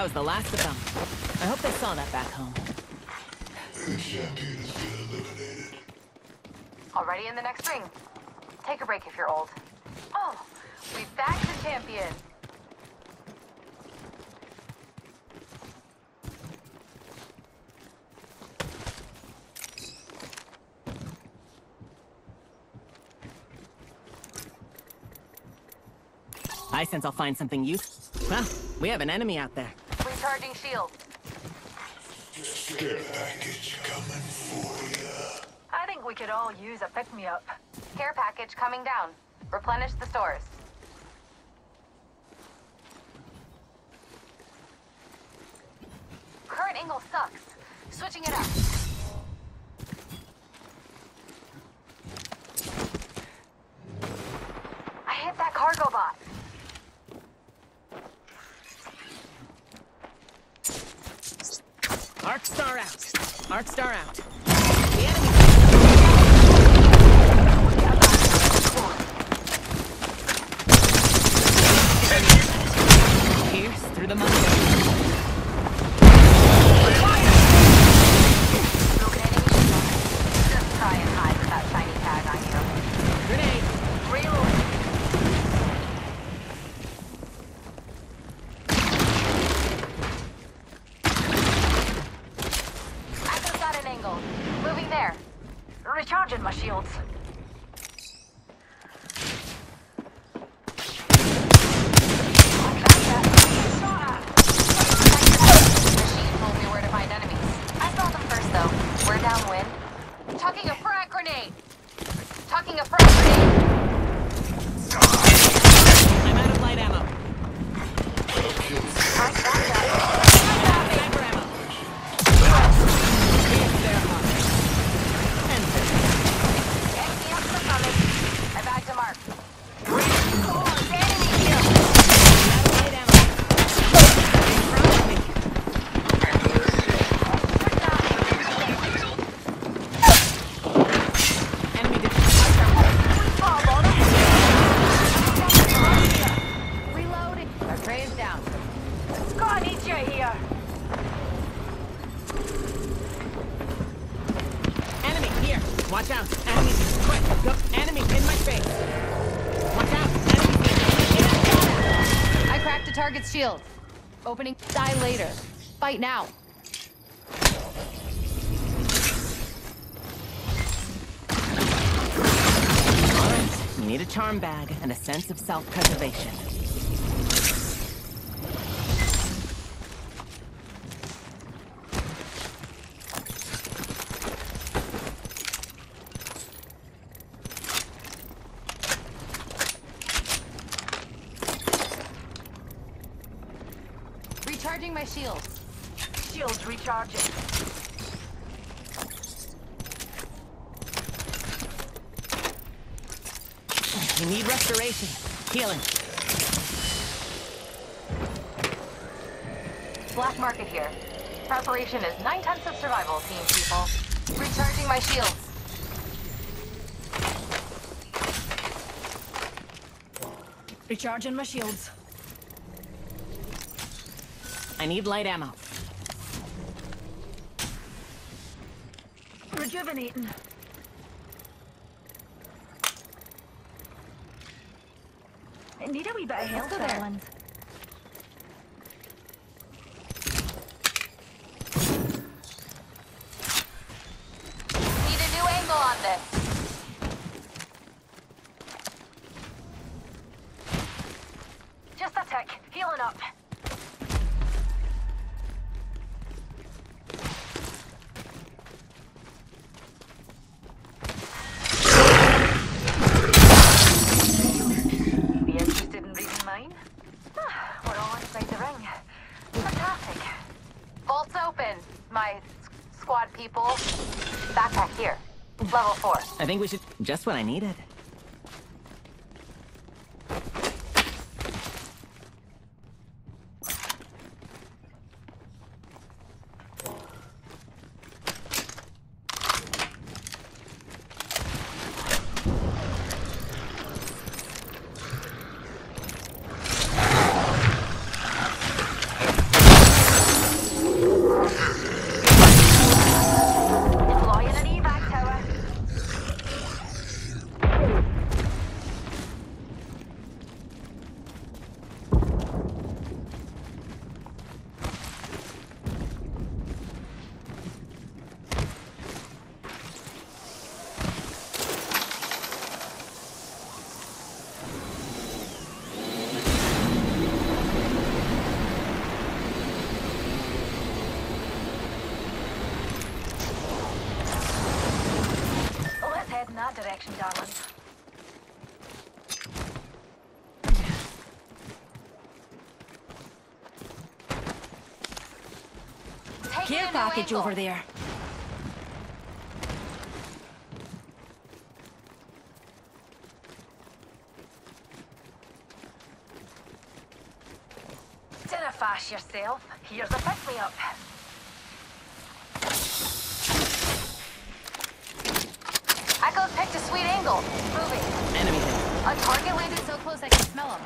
That was the last of them. I hope they saw that back home. The champion has been eliminated. Already in the next ring. Take a break if you're old. Oh, we back the champion. I sense I'll find something useful. Well, we have an enemy out there. Recharging shield. Care package coming for ya. I think we could all use a pick-me-up. Care package coming down. Replenish the stores. Current angle sucks. Switching it up. I hit that cargo bot. Arc Star out. Arc Star out. The enemy. Pierce through the muscle. Target's shield. Opening. Die later. Fight now. All right. You need a charm bag and a sense of self-preservation. Recharging my shields. Shields recharging. You need restoration. Healing. Black market here. Preparation is nine tenths of survival, team people. Recharging my shields. Recharging my shields. I need light ammo. Rejuvenating. Need a wee bit of help there. My squad people. Backpack here. Level four. I think we should... Just what I needed. Direction, darling. Care package over there. Dinna fash yourself. Here's a pick-me-up. Picked a angle. Moving. Enemy hit. A target landed so close I can smell him.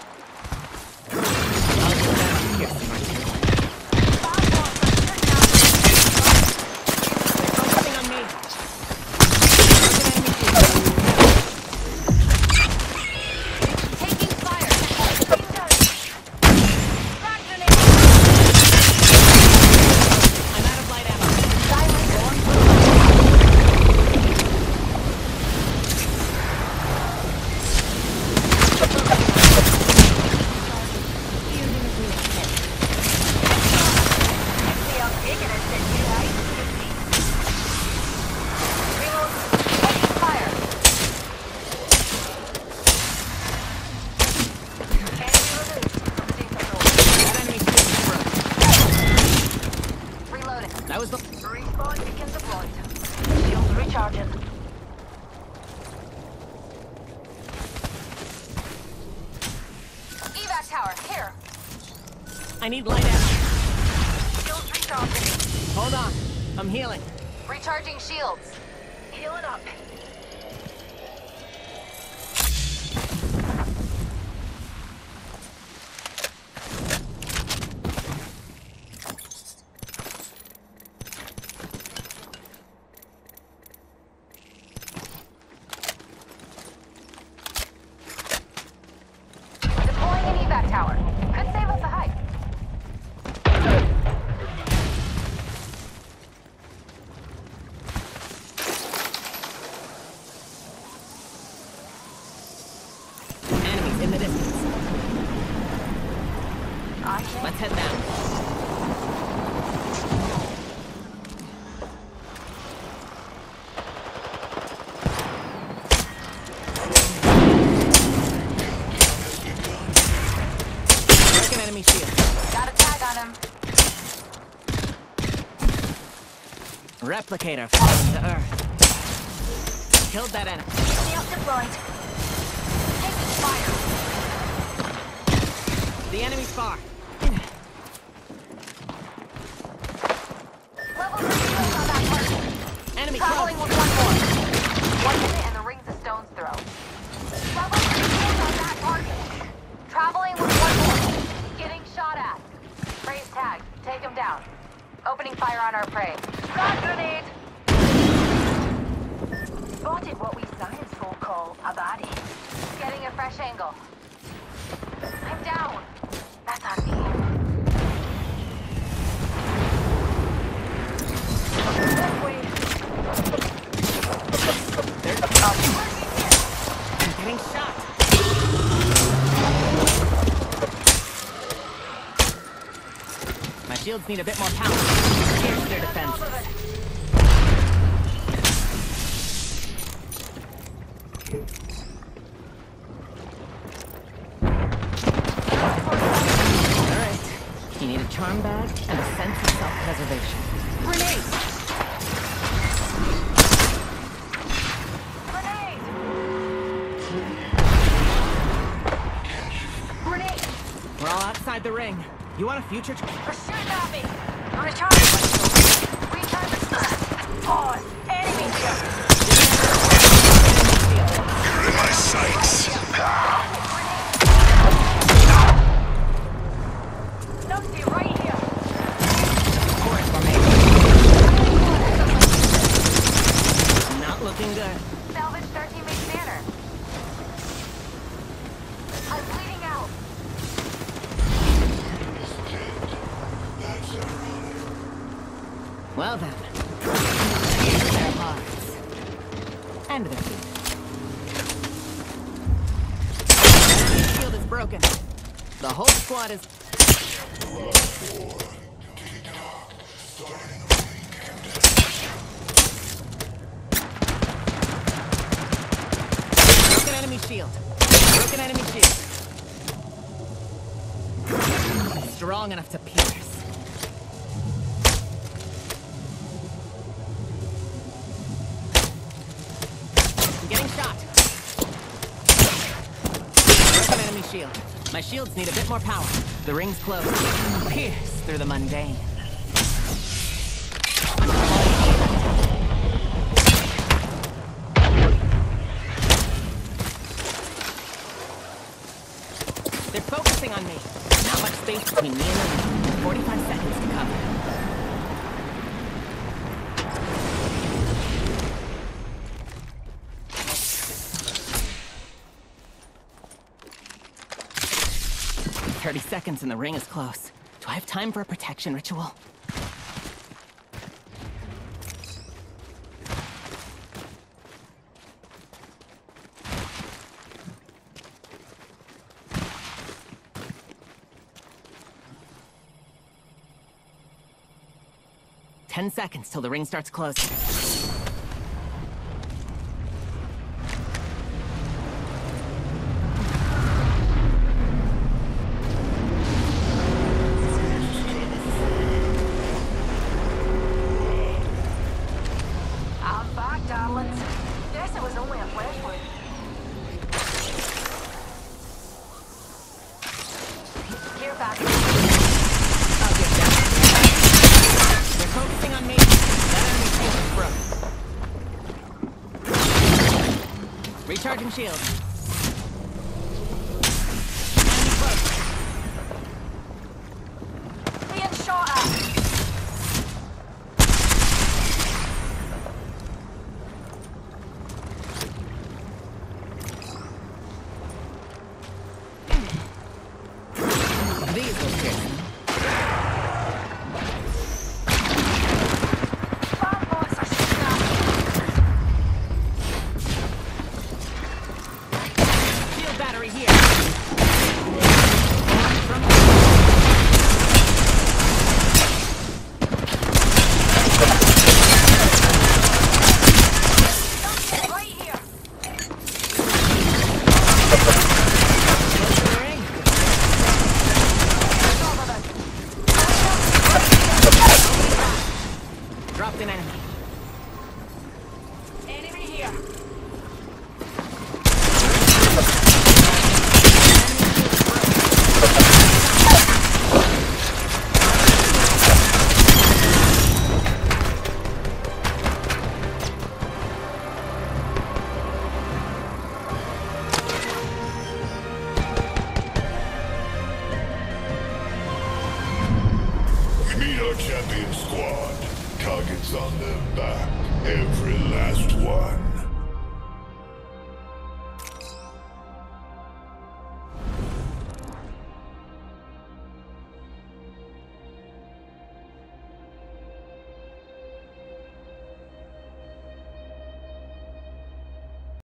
Here, see my tail. Focusing on me. Taking fire. Frag grenade. I'm out of light ammo. See, I'm taking it, didn't you, right? Reload. Taking fire. Enemy removed. Safe zone. That enemy shield is broken. Reloading. That was the. Respawn beacon deployed. Shields recharging. Evac tower, here. I need light ammo. Shields recharging. Hold on. I'm healing. Recharging shields. Healing up. Deploying an evac tower. Could save us a hike. Enemies in the distance. I can't Let's head down. Broken enemy shield. got a tag on him. Replicator falling to Earth. Killed that enemy. Shield deployed. Taking fire. The enemy's far. Level three shield on that. Enemy Traveling with one more. One minute and the ring's a stone's throw. Level three shield on that target. Traveling with one more. Getting shot at. Prey's tagged. Take him down. Opening fire on our prey. Frag grenade! Spotted what we science folk call a baddie. Getting a fresh angle. I'm down. That's on me. This way. I'm getting shot. My shields need a bit more power. Here's their defense. You need a charm bag and a sense of self-preservation. Grenade! Grenade! Grenade! We're all outside the ring. You want a future? tr- They're shooting at me! Recharge! Recharge the strap! Pause! Enemy here! You're in my sights. Numpty right The whole squad is. shield. Broken enemy shield. Strong enough to pierce. Getting shot. Broken enemy shield. My shields need a bit more power. The ring's close. Pierce through the mundane. They're focusing on me. Not much space between me and them. 45 seconds to cover. Thirty seconds and the ring is close. Do I have time for a protection ritual? Ten seconds till the ring starts closing. Broke. Recharging shield. An enemy. Enemy here. Champion squad. On their back. Every last one.